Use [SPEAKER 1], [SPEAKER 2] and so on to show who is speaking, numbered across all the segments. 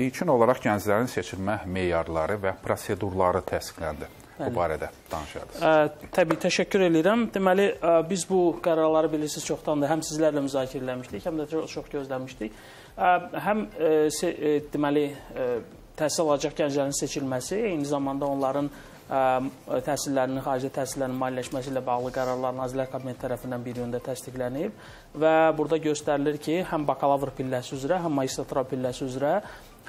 [SPEAKER 1] İlkin olaraq gənclərin seçilmə meyarları və prosedurları təsdiqləndi. Bu barədə danışardınız.
[SPEAKER 2] Təbii təşəkkür edirəm. Deməli, ə, biz bu qərarları bilirsiniz çoxdandır həm sizlərlə müzakirə etmişdik, həm də çox, gözləmişdik. Ə, həm ə, se, ə, deməli ə, təhsil alacaq gənclərin seçilməsi, eyni zamanda onların ə, təhsillərinin, xarici təhsillərin maliyyələşməsi ilə bağlı qərarlar Nazirlər Kabineti tərəfindən bir yöndə təsdiqlənib və burada göstərilir ki, həm bakalavr pilləsi üzrə, həm magistratura pilləsi üzrə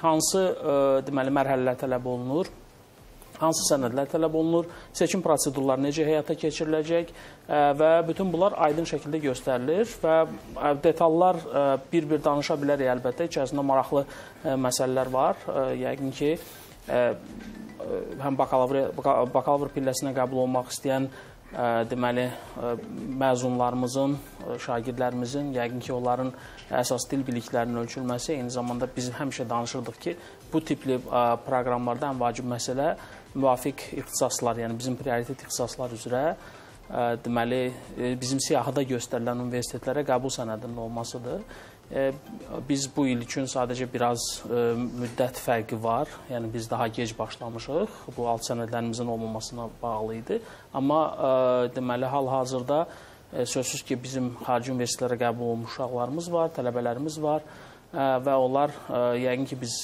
[SPEAKER 2] hansı ə, deməli mərhələlər tələb olunur, hansı sənədlər tələb olunur, seçim prosedurları necə həyata keçiriləcək ə, və bütün bunlar aydın şəkildə göstərilir və ə, detallar bir-bir danışa bilərik əlbəttə. İçərisində maraqlı məsələlər var. Yəqin ki, həm bakalavr bakalavr pilləsinə qəbul olmaq istəyən deməli məzunlarımızın, şagirdlərimizin yəqin ki, onların əsas dil biliklərinin ölçülməsi, eyni zamanda biz həmişə danışırdıq ki, bu tipli proqramlarda ən vacib məsələ müvafiq ixtisaslar, yəni bizim prioritet ixtisaslar üzrə deməli bizim siyahıda göstərilən universitetlərə qəbul sənədinin olmasıdır. Ə, biz bu il üçün sadəcə biraz ə, müddət fərqi var. Yəni biz daha gec başlamışıq. Bu alt sənədlərimizin olmamasına bağlı idi. Amma ə, deməli hal-hazırda sözsüz ki, bizim xarici universitetlərə qəbul olmuş uşaqlarımız var, tələbələrimiz var və onlar yəqin ki, biz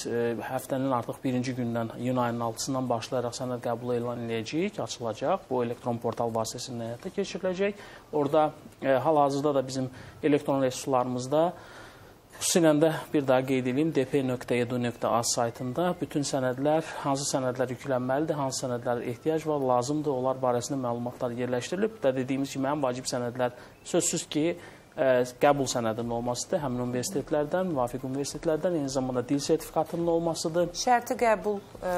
[SPEAKER 2] həftənin artıq birinci gündən iyun ayının 6-sından başlayaraq sənəd qəbulu elan edəcəyik, açılacaq. Bu elektron portal vasitəsilə həyata keçiriləcək. Orada hal-hazırda da bizim elektron resurslarımızda Xüsusilə də bir daha qeyd edeyim, dp.edu.az saytında bütün sənədlər, hansı sənədlər yüklənməlidir, hansı sənədlər ehtiyac var, lazımdır, onlar barəsində məlumatlar yerləşdirilib və dediyimiz kimi ən vacib sənədlər sözsüz ki, ə, qəbul sənədinin olmasıdır, həmin universitetlərdən, müvafiq universitetlərdən, eyni zamanda dil sertifikatının olmasıdır.
[SPEAKER 3] Şərti qəbul ə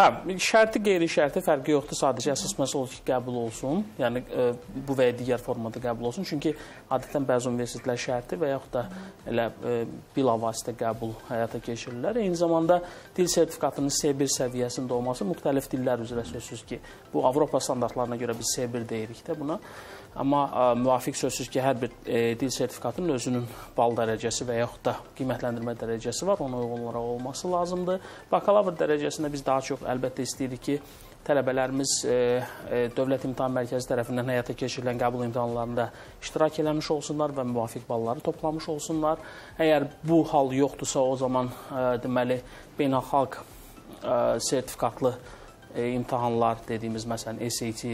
[SPEAKER 2] Hə, şərti, qeyri-şərti fərqi yoxdur. Sadəcə əsas məsələ odur ki, qəbul olsun. Yəni ə, bu və ya digər formada qəbul olsun. Çünki adətən bəzi universitetlər şərti və yaxud da elə ə, bilavasitə qəbul həyata keçirirlər. Eyni zamanda dil sertifikatının C1 səviyyəsində olması müxtəlif dillər üzrə sözsüz ki, bu Avropa standartlarına görə biz C1 deyirik də buna. Amma ə, müvafiq sözsüz ki, hər bir e, dil sertifikatının özünün bal dərəcəsi və yaxud da qiymətləndirmə dərəcəsi var, ona uyğun olaraq olması lazımdır. Bakalavr dərəcəsində biz daha çox əlbəttə istəyirik ki, tələbələrimiz e, e, Dövlət İmtahan Mərkəzi tərəfindən həyata keçirilən qəbul imtahanlarında iştirak eləmiş olsunlar və müvafiq balları toplamış olsunlar. Əgər bu hal yoxdursa, o zaman e, deməli beynəlxalq e, sertifikatlı e, imtahanlar dediyimiz məsələn SAT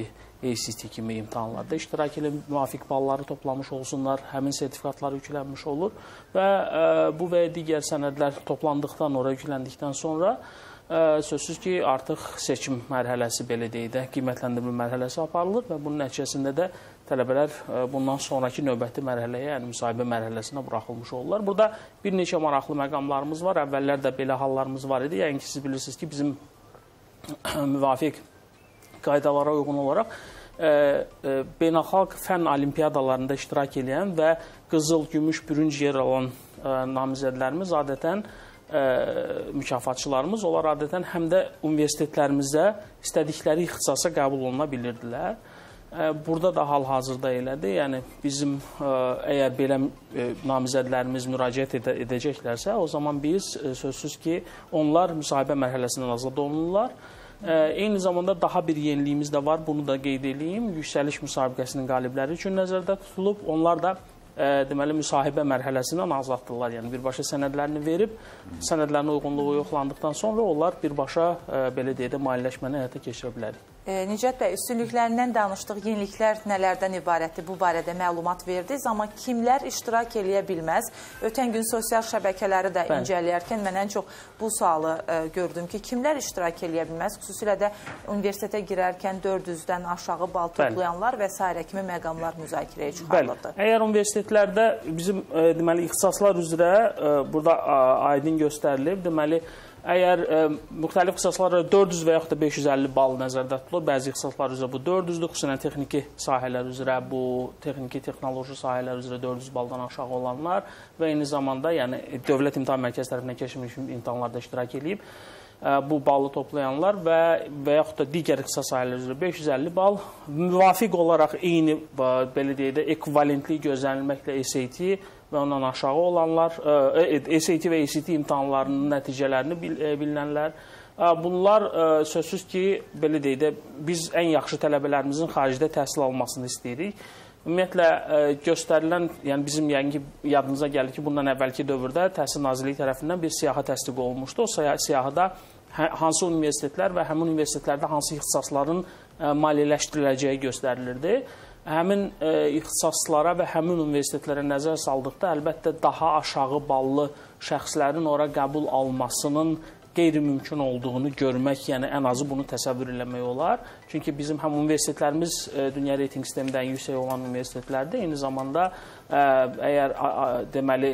[SPEAKER 2] ACT kimi imtahanlarda iştirak ilə müvafiq balları toplamış olsunlar, həmin sertifikatlar yüklənmiş olur və ə, bu və digər sənədlər toplandıqdan, ora yükləndikdən sonra ə, sözsüz ki, artıq seçim mərhələsi belə deyək də, qiymətləndirmə mərhələsi aparılır və bunun nəticəsində də tələbələr ə, bundan sonrakı növbəti mərhələyə, yəni müsahibə mərhələsinə buraxılmış olurlar. Burada bir neçə maraqlı məqamlarımız var. Əvvəllər də belə hallarımız var idi. Yəni ki, siz bilirsiniz ki, bizim müvafiq qaydalara uyğun olaraq ə, ə, beynəlxalq fənn olimpiadalarında iştirak edən və qızıl, gümüş, bürünc yer alan ə, namizədlərimiz adətən ə, mükafatçılarımız onlar adətən həm də universitetlərimizdə istədikləri ixtisasa qəbul oluna bilirdilər. Burada da hal-hazırda elədir. Yəni bizim ə, əgər belə ə, namizədlərimiz müraciət edə, edəcəklərsə, o zaman biz ə, sözsüz ki, onlar müsahibə mərhələsindən azad olunurlar Eyni zamanda daha bir yeniliyimiz də var. Bunu da qeyd edeyim. Yüksəliş müsabiqəsinin qalibləri üçün nəzərdə tutulub. Onlar da ə, deməli müsahibə mərhələsindən azaddırlar. Yəni birbaşa sənədlərini verib, sənədlərin uyğunluğu yoxlandıqdan sonra onlar birbaşa ə, belə deyə də maliyyələşməni həyata keçirə bilərik.
[SPEAKER 3] Nicət bəy, üstünlüklərindən danışdıq. Yeniliklər nələrdən ibarətdir? Bu barədə məlumat verdiniz, amma kimlər iştirak eləyə bilməz? Ötən gün sosial şəbəkələri də Bəli. incələyərkən mən ən çox bu sualı e, gördüm ki, kimlər iştirak eləyə bilməz? Xüsusilə də universitetə girərkən 400-dən aşağı bal toplayanlar və s. kimi məqamlar müzakirəyə çıxarılırdı.
[SPEAKER 2] Bəli. Əgər universitetlərdə bizim e, deməli ixtisaslar üzrə e, burada a, aydın göstərilib, deməli Əgər ə, e, müxtəlif ixtisaslara 400 və yaxud da 550 bal nəzərdə tutulur, bəzi ixtisaslar üzrə bu 400-dür, xüsusən texniki sahələr üzrə bu texniki texnoloji sahələr üzrə 400 baldan aşağı olanlar və eyni zamanda yəni Dövlət İmtahan Mərkəzi tərəfindən keçirilmiş imtahanlarda iştirak edib e, bu balı toplayanlar və və yaxud da digər ixtisas sahələri üzrə 550 bal müvafiq olaraq eyni belə deyək də ekvivalentlik gözlənilməklə SAT və ondan aşağı olanlar, e, SAT və ACT imtahanlarının nəticələrini bil, e, bilinənlər. E, bunlar e, sözsüz ki, belə deyək də biz ən yaxşı tələbələrimizin xaricdə təhsil almasını istəyirik. Ümumiyyətlə göstərilən, yəni bizim yəqin ki, yadınıza gəlir ki, bundan əvvəlki dövrdə Təhsil Nazirliyi tərəfindən bir siyahı təsdiq olunmuşdu. O siyahıda hə, hansı universitetlər və həmin universitetlərdə hansı ixtisasların maliyyələşdiriləcəyi göstərilirdi həmin e, ixtisaslara və həmin universitetlərə nəzər saldıqda əlbəttə daha aşağı ballı şəxslərin ora qəbul almasının qeyri-mümkün olduğunu görmək, yəni ən azı bunu təsəvvür eləmək olar. Çünki bizim həm universitetlərimiz e, dünya reytinq sistemində ən yüksək olan universitetlərdir. Eyni zamanda e, əgər a, deməli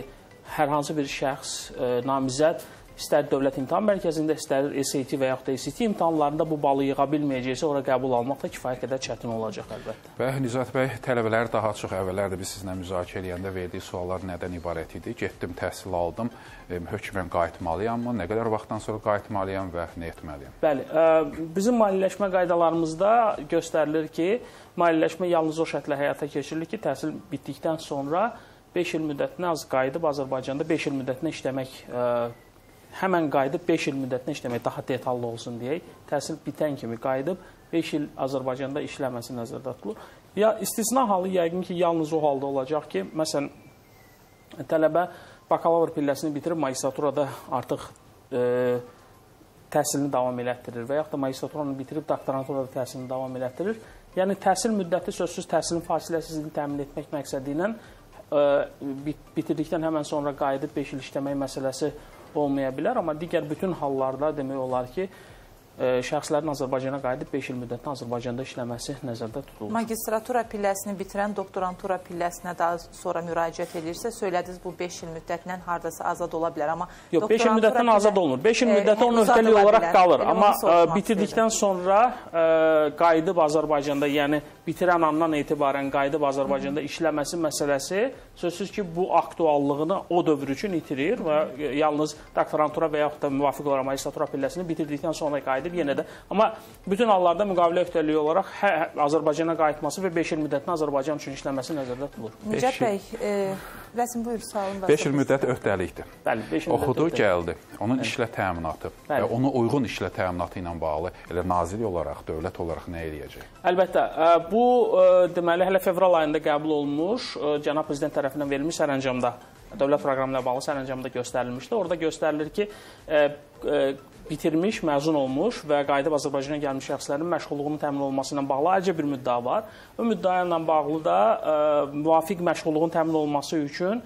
[SPEAKER 2] hər hansı bir şəxs e, namizəd istər Dövlət İmtahan Mərkəzində, istər SAT və yaxud da ACT imtahanlarında bu balı yığa bilməyəcəksə, ora qəbul almaq da kifayət qədər çətin olacaq əlbəttə.
[SPEAKER 1] Və Nizat bəy, tələbələr daha çox əvvəllər də biz sizinlə müzakirə edəndə verdiyi suallar nədən ibarət idi? Getdim, təhsil aldım, hökmən qayıtmalıyam, nə qədər vaxtdan sonra qayıtmalıyam və nə etməliyəm?
[SPEAKER 2] Bəli, ə, bizim maliyyələşmə qaydalarımızda göstərilir ki, maliyyələşmə yalnız o şərtlə həyata keçirilir ki, təhsil bitdikdən sonra 5 il müddətinə az qayıdıb Azərbaycanda 5 il müddətinə işləmək ə, həmən qayıdıb 5 il müddətinə işləmək daha detallı olsun deyək. Təhsil bitən kimi qayıdıb 5 il Azərbaycanda işləməsi nəzərdə tutulur. Ya istisna halı yəqin ki, yalnız o halda olacaq ki, məsələn tələbə bakalavr pilləsini bitirib magistraturada artıq e, təhsilini davam elətdirir və yaxud da magistraturanı bitirib doktoranturada təhsilini davam elətdirir. Yəni təhsil müddəti sözsüz təhsilin fasiləsizliyini təmin etmək məqsədi ilə e, bitirdikdən həmən sonra qayıdıb 5 il işləmək məsələsi olmaya bilər, amma digər bütün hallarda demək olar ki, şəxslərin Azərbaycana qayıdıb 5 il müddətində Azərbaycanda işləməsi nəzərdə tutulur.
[SPEAKER 3] Magistratura pilləsini bitirən doktorantura pilləsinə daha sonra müraciət edirsə, söylədiniz bu 5 il müddətindən hardasa azad ola bilər, amma
[SPEAKER 2] Yox, 5 il müddətindən pillə... azad olunur. 5 il müddəti onun öhdəlik olaraq bilər. qalır, Elə amma bitirdikdən sonra ə, qayıdıb Azərbaycanda, yəni bitirən andan etibarən qayıdıb Azərbaycanda Hı -hı. işləməsi məsələsi sözsüz ki, bu aktuallığını o dövr üçün itirir və yalnız doktorantura və yaxud da müvafiq olaraq magistratura pilləsini bitirdikdən sonra qayıdıb edib yenə də. Amma bütün hallarda müqavilə öhdəliyi olaraq hə, hə, Azərbaycana qayıtması və 5 il müddətinə Azərbaycan üçün işləməsi nəzərdə tutulur.
[SPEAKER 3] Nicat bəy, e, rəsm buyur, sualın
[SPEAKER 1] 5 il müddət öhdəlikdir.
[SPEAKER 2] Bəli, 5 il
[SPEAKER 1] Oxudu, öhdəlik. gəldi. Onun Bəli. işlə təminatı Bəli. və ona uyğun işlə təminatı ilə bağlı elə nazirlik olaraq, dövlət olaraq nə eləyəcək?
[SPEAKER 2] Əlbəttə, bu deməli hələ fevral ayında qəbul olunmuş, cənab prezident tərəfindən verilmiş sərəncamda dövlət proqramı ilə bağlı sərəncamda göstərilmişdi. Orada göstərilir ki, bitirmiş, məzun olmuş və qayıdıb Azərbaycana gəlmiş şəxslərin məşğulluğunun təmin olunması ilə bağlı ayrıca bir müddəa var. Bu müddəa ilə bağlı da ə, e, müvafiq məşğulluğun təmin olunması üçün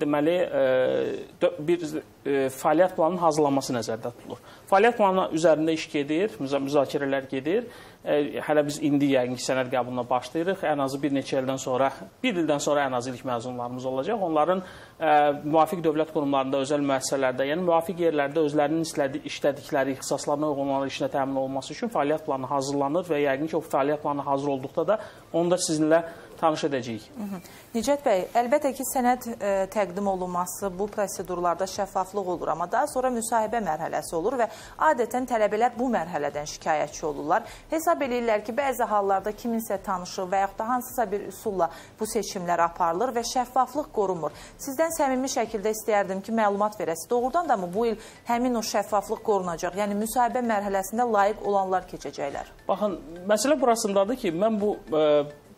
[SPEAKER 2] deməli bir fəaliyyət planının hazırlanması nəzərdə tutulur. Fəaliyyət planı üzərində iş gedir, müzakirələr gedir hələ biz indi yəqin ki, sənəd qəbuluna başlayırıq. Ən azı bir neçə ildən sonra, bir ildən sonra ən azı ilk məzunlarımız olacaq. Onların müvafiq dövlət qurumlarında, özəl müəssisələrdə, yəni müvafiq yerlərdə özlərinin istədi, işlədikləri ixtisaslarına uyğun olaraq işinə təmin olunması üçün fəaliyyət planı hazırlanır və yəqin ki, o fəaliyyət planı hazır olduqda da onu da sizinlə tanış edəcəyik.
[SPEAKER 3] Nicət bəy, əlbəttə ki, sənəd ə, təqdim olunması bu prosedurlarda şəffaflıq olur, amma daha sonra müsahibə mərhələsi olur və adətən tələbələr bu mərhələdən şikayətçi olurlar. Hesab eləyirlər ki, bəzi hallarda kiminsə tanışı və yaxud da hansısa bir üsulla bu seçimlər aparılır və şəffaflıq qorunmur. Sizdən səmimi şəkildə istəyərdim ki, məlumat verəsiz. Doğrudan da mı bu il həmin o şəffaflıq qorunacaq? Yəni müsahibə mərhələsində layiq olanlar keçəcəklər?
[SPEAKER 2] Baxın, məsələ burasındadır ki, mən bu ə,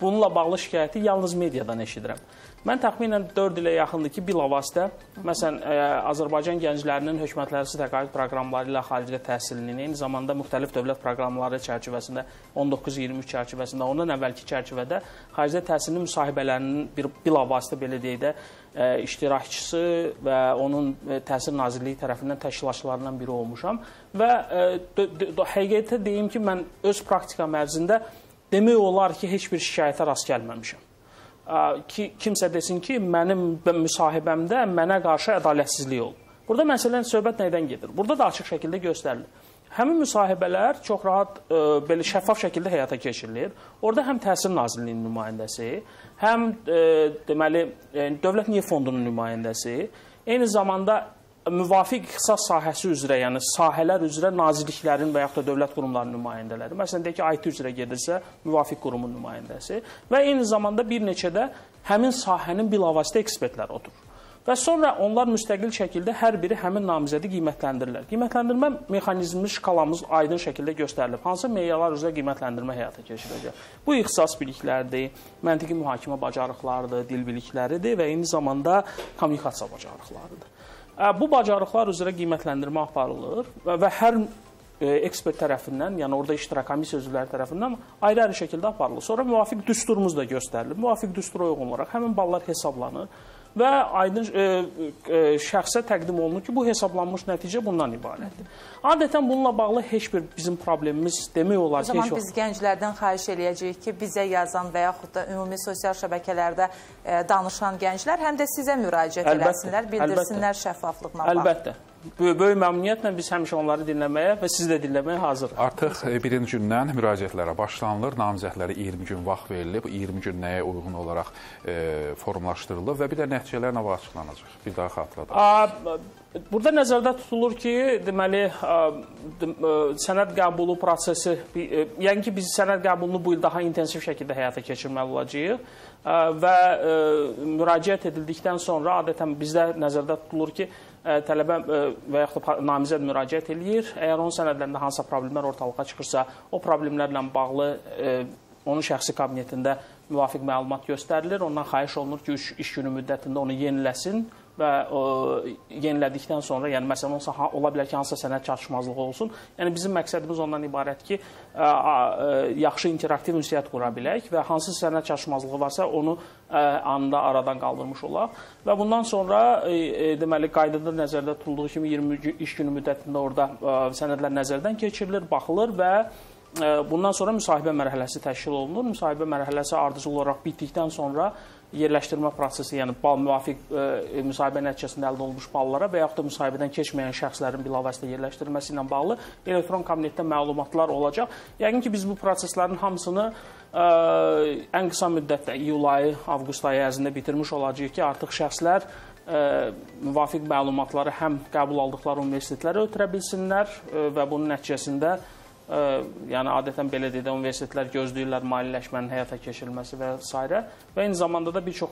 [SPEAKER 2] bununla bağlı şikayəti yalnız mediadan eşidirəm. Mən təxminən 4 ilə yaxındır ki, bilavasitə, məsələn, ə, Azərbaycan gənclərinin hökumətlərarası təqaüd proqramları ilə xaricdə təhsilinin, eyni zamanda müxtəlif dövlət proqramları çərçivəsində 19-23 çərçivəsində, ondan əvvəlki çərçivədə xaricdə təhsilin müsahibələrinin bir bilavasitə belə deyək də ə, iştirakçısı və onun ə, Təhsil Nazirliyi tərəfindən təşkilatçılarından biri olmuşam və ə, həqiqətə deyim ki, mən öz praktikam ərzində demək olar ki, heç bir şikayətə rast gəlməmişəm. Ki kimsə desin ki, mənim müsahibəmdə mənə qarşı ədalətsizlik olub. Burada məsələn söhbət nədən gedir? Burada da açıq şəkildə göstərilir. Həmin müsahibələr çox rahat ə, belə şəffaf şəkildə həyata keçirilir. Orada həm Təhsil Nazirliyinin nümayəndəsi, həm ə, deməli ə, Dövlət Neft Fondunun nümayəndəsi, eyni zamanda müvafiq ixtisas sahəsi üzrə, yəni sahələr üzrə nazirliklərin və yaxud da dövlət qurumlarının nümayəndələri, məsələn deyək ki, IT üzrə gedirsə, müvafiq qurumun nümayəndəsi və eyni zamanda bir neçə də həmin sahənin bilavasitə ekspertləri oturur. Və sonra onlar müstəqil şəkildə hər biri həmin namizədi qiymətləndirirlər. Qiymətləndirmə mexanizmimiz, şkalamız aydın şəkildə göstərilib. Hansı meyarlar üzrə qiymətləndirmə həyata keçiriləcək? Bu ixtisas biliklərdir, məntiqi mühakimə bacarıqlarıdır, dil bilikləridir və eyni zamanda kommunikasiya bacarıqlarıdır. Bu bacarıqlar üzrə qiymətləndirmə aparılır və hər ekspert tərəfindən, yəni orada iştirak komissiya üzvləri tərəfindən ayrı-ayrı şəkildə aparılır. Sonra müvafiq düsturumuz da göstərilir. Müvafiq düstura uyğun olaraq həmin ballar hesablanır və aydın e, e, şəxsə təqdim olunur ki, bu hesablanmış nəticə bundan ibarətdir. Adətən bununla bağlı heç bir bizim problemimiz demək olar ki,
[SPEAKER 3] heç yox. O zaman biz gənclərdən xahiş eləyəcəyik ki, bizə yazan və yaxud da ümumi sosial şəbəkələrdə e, danışan gənclər həm də sizə müraciət əlbəttə, eləsinlər, bildirsinlər əlbəttə, şəffaflıqla bağlı.
[SPEAKER 2] Əlbəttə. Böyük məmnuniyyətlə biz həmişə onları dinləməyə və sizi də dinləməyə hazırıq.
[SPEAKER 1] Artıq e, birinci gündən müraciətlərə başlanılır. Namizədlərə 20 gün vaxt verilib. 20 gün nəyə uyğun olaraq e, formalaşdırılıb və bir də nəticələr nə vaxt açıqlanacaq? Bir daha xatırladaq.
[SPEAKER 2] Burada nəzərdə tutulur ki, deməli sənəd qəbulu prosesi, yəni ki, biz sənəd qəbulunu bu il daha intensiv şəkildə həyata keçirməli olacağıq və müraciət edildikdən sonra adətən bizdə nəzərdə tutulur ki, tələbə və yaxud da namizəd müraciət eləyir. Əgər onun sənədlərində hansısa problemlər ortalığa çıxırsa, o problemlərlə bağlı onun şəxsi kabinetində müvafiq məlumat göstərilir. Ondan xahiş olunur ki, iş, iş günü müddətində onu yeniləsin və ə, yenilədikdən sonra, yəni məsələn olsa ha, ola bilər ki, hansısa sənəd çatışmazlığı olsun. Yəni bizim məqsədimiz ondan ibarət ki, ə, ə, yaxşı interaktiv ünsiyyət qura bilək və hansı sənəd çatışmazlığı varsa onu ə, anında aradan qaldırmış olaq və bundan sonra ə, deməli qaydada nəzərdə tutulduğu kimi 20 iş günü müddətində orada ə, sənədlər nəzərdən keçirilir, baxılır və Bundan sonra müsahibə mərhələsi təşkil olunur. Müsahibə mərhələsi ardıcıl olaraq bitdikdən sonra yerləşdirmə prosesi, yəni bal müvafiq e, müsahibə nəticəsində əldə olunmuş ballara və yaxud da müsahibədən keçməyən şəxslərin bilavasitə yerləşdirilməsi ilə bağlı elektron kabinetdə məlumatlar olacaq. Yəqin ki, biz bu proseslərin hamısını ə, ən qısa müddətdə iyul ayı, avqust ayı ərzində bitirmiş olacağıq ki, artıq şəxslər ə, müvafiq məlumatları həm qəbul aldıqları universitetlərə ötürə bilsinlər ə, və bunun nəticəsində ə, yəni adətən belə deyək də universitetlər gözləyirlər maliyyələşmənin həyata keçirilməsi və s. və eyni zamanda da bir çox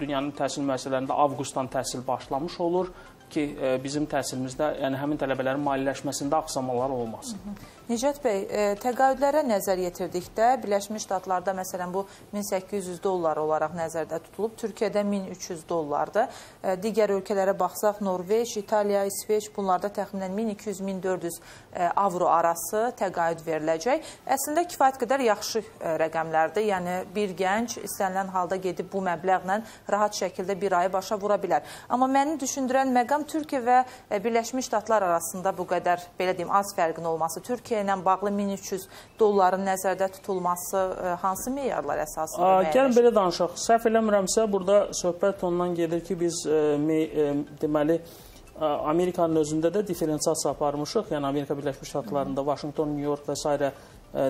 [SPEAKER 2] dünyanın təhsil müəssisələrində avqustdan təhsil başlamış olur ki, ə, bizim təhsilimizdə, yəni həmin tələbələrin maliyyələşməsində axsamalar olmasın. Hı -hı.
[SPEAKER 3] Nicat bəy, e, təqaüdlərə nəzər yetirdikdə Birləşmiş Ştatlarda məsələn bu 1800 dollar olaraq nəzərdə tutulub, Türkiyədə 1300 dollardır. E, digər ölkələrə baxsaq Norveç, İtaliya, İsveç bunlarda təxminən 1200-1400 e, avro arası təqaüd veriləcək. Əslində kifayət qədər yaxşı e, rəqəmlərdir. Yəni bir gənc istənilən halda gedib bu məbləğlə rahat şəkildə bir ayı başa vura bilər. Amma məni düşündürən məqam Türkiyə və e, Birləşmiş Ştatlar arasında bu qədər belə deyim az fərqin olması. Türkiyə ilə bağlı 1300 dolların nəzərdə tutulması e, hansı meyarlar əsasında müəyyənləşir?
[SPEAKER 2] Gəlin belə danışaq. Səhv eləmirəmsə, burada söhbət ondan gedir ki, biz e, e, deməli ə, Amerikanın özündə də diferensiasiya aparmışıq. Yəni Amerika Birləşmiş Ştatlarında, Vaşinqton, New York və s.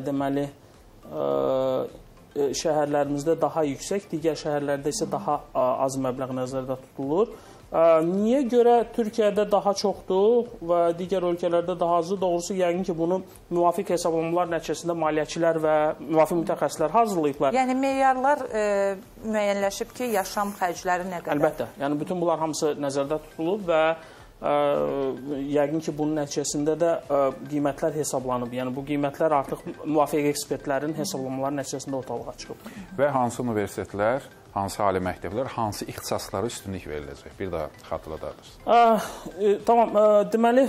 [SPEAKER 2] Deməli ə, şəhərlərimizdə daha yüksək, digər şəhərlərdə isə daha az məbləğ nəzərdə tutulur. Niyə görə Türkiyədə daha çoxdur və digər ölkələrdə daha azdır? Doğrusu yəqin ki, bunu müvafiq hesablamalar nəticəsində maliyyəçilər və müvafiq mütəxəssislər hazırlayıblar.
[SPEAKER 3] Yəni meyarlar e, müəyyənləşib ki, yaşam xərcləri nə qədər?
[SPEAKER 2] Əlbəttə. Yəni bütün bunlar hamısı nəzərdə tutulub və ə, yəqin ki, bunun nəticəsində də qiymətlər hesablanıb. Yəni bu qiymətlər artıq müvafiq ekspertlərin hesablamaları nəticəsində ortalığa çıxıb.
[SPEAKER 1] Və hansı universitetlər hansı ali məktəblər, hansı ixtisaslara üstünlük veriləcək? Bir daha xatırladardınız.
[SPEAKER 2] E, tamam, ə, deməli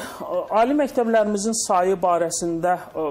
[SPEAKER 2] ali məktəblərimizin sayı barəsində ə,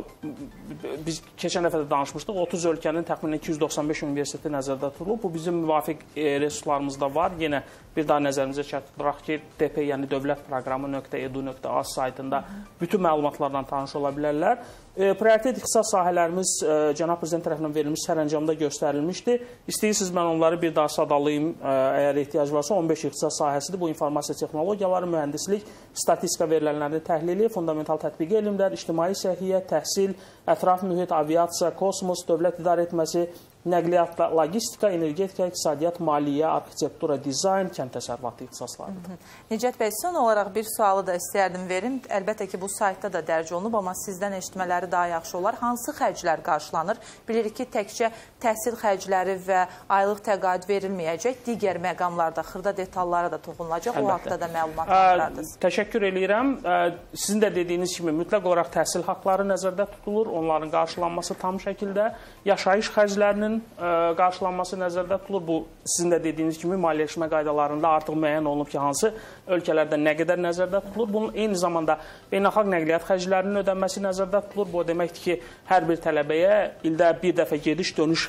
[SPEAKER 2] biz keçən dəfə də danışmışdıq. 30 ölkənin təxminən 295 universiteti nəzərdə tutulub. Bu bizim müvafiq e, resurslarımızda var. Yenə bir daha nəzərimizə çatdıraq ki, DP, yəni dövlət proqramı.edu.az saytında bütün məlumatlardan tanış ola bilərlər. E, prioritet ixtisas sahələrimiz e, cənab prezident tərəfindən verilmiş sərəncamda göstərilmişdi. İstəyirsiniz mən onları bir daha sadalayım, e, əgər ehtiyac varsa 15 ixtisas sahəsidir. Bu informasiya texnologiyaları, mühəndislik, statistika verilənlərinin təhlili, fundamental tətbiqi elmlər, ictimai səhiyyə, təhsil, ətraf mühit, aviasiya, kosmos, dövlət idarə etməsi, nəqliyyat, logistika, energetika, iqtisadiyyat, maliyyə, arxitektura, dizayn, kənd təsərrüfatı ixtisaslarıdır.
[SPEAKER 3] Necət bəy, son olaraq bir sualı da istəyərdim verim. Əlbəttə ki, bu saytda da dərc olunub, amma sizdən eşitmələri daha yaxşı olar. Hansı xərclər qarşılanır? Bilirik ki, təkcə təhsil xərcləri və aylıq təqaüd verilməyəcək. Digər məqamlarda xırda detallara da toxunulacaq. Əlbəttə. O haqda da məlumat verərdiniz.
[SPEAKER 2] Təşəkkür eləyirəm. Ə, sizin də dediyiniz kimi mütləq olaraq təhsil haqqları nəzərdə tutulur. Onların qarşılanması tam şəkildə, yaşayış xərclərinin ə, qarşılanması nəzərdə tutulur. Bu sizin də dediyiniz kimi maliyyələşmə qaydalarında artıq müəyyən olunub ki, hansı ölkələrdə nə qədər nəzərdə tutulur. Bunun eyni zamanda beynəlxalq nəqliyyat xərclərinin ödənməsi nəzərdə tutulur. Bu deməkdir ki, hər bir tələbəyə ildə bir dəfə gediş-dönüş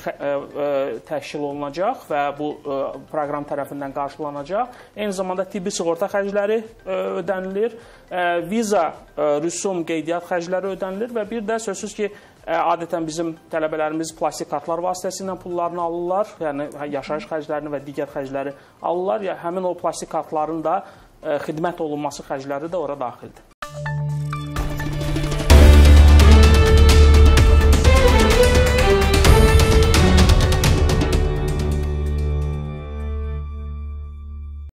[SPEAKER 2] təşkil olunacaq və bu proqram tərəfindən qarşılanacaq. Eyni zamanda tibbi sığorta xərcləri ödənilir, viza, rüsum, qeydiyyat xərcləri ödənilir və bir də sözsüz ki, adətən bizim tələbələrimiz plastik kartlar vasitəsilə pullarını alırlar, yəni yaşayış xərclərini və digər xərcləri alırlar. Ya həmin o plastik kartların da xidmət olunması xərcləri də ora daxildir.